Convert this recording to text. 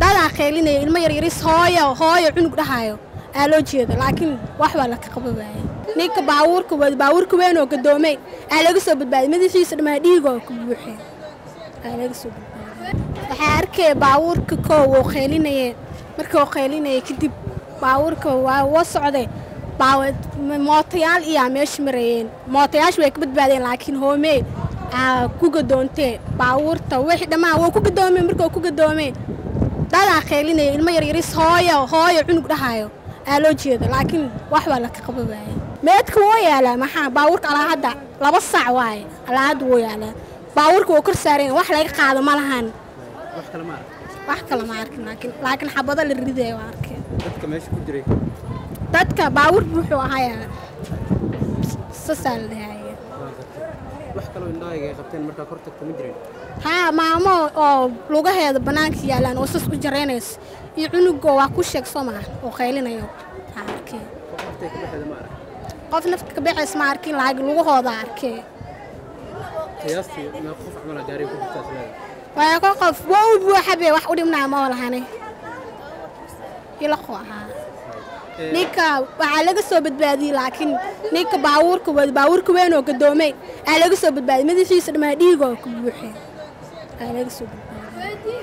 dadaa qeylinaya ilmo yaryaris hooyo hooyo cunug dhahayo. Aa loo jeeda laakiin wax baa laka qaba waaya ninka baabuurka wad baabuurka weyn oo gadoomay. Aa laga soo badbaaday madaxiisa dhammaa dhiigoo ka buuxeen waxaa arkaya baabuurka koow oo qeylinayeen markii oo qeylinaya kadib baabuurka waa wa socday. Mootayaal iyaa meesha marayeen. Mootayaasha way ka badbaadeen laakiin hoomey aa ku gadoontee. Baabuurta wixii dhammaan waa ku gadoomeen markii oo ku gadoomeen dadaa qeylinaya ilmo yaryaris hooyo hooyo cunug dhahayo aa loo jeeda laakiin wax baa laka qaba waaya meedka woo yaalaa maxaa? Baabuurka alaa hadda laba saac waaye alaa hadda woo yaalaa baabuurka woo kor saareen wax laga qaado ma lahan. Wax kale ma arkin. Laakiin laakiin xabado la ridaya waa arkeen dadka meesha ku jiray. Dadka baabuurka wuxuu ahayaa sasaa la dhahaya wax kaloo indhahayga ay qabteen markaa kor tagta ma jirin. Haa maamo oo lugaheeda bannaanka yaalaan oo sas u jaraynaysa iyo cunugoo waa ku sheeg soo maaha oo qaylinayo aa arkeen qoftay ka baxeeda ma arkin. Laakiin lugahooda arkee waa ko qof. Waa u buuxabe wax u dhibnaa ma lahane ilaqo ahaa ninka waxaa laga soo badbaadiyey laakiin ninka baabuurka wad baabuurka weyn oo gadoomay aa laga soo badbaadiyey madaxiisa dhammaa dhiigoo ka buuxeen aa laga soo badbaadiyey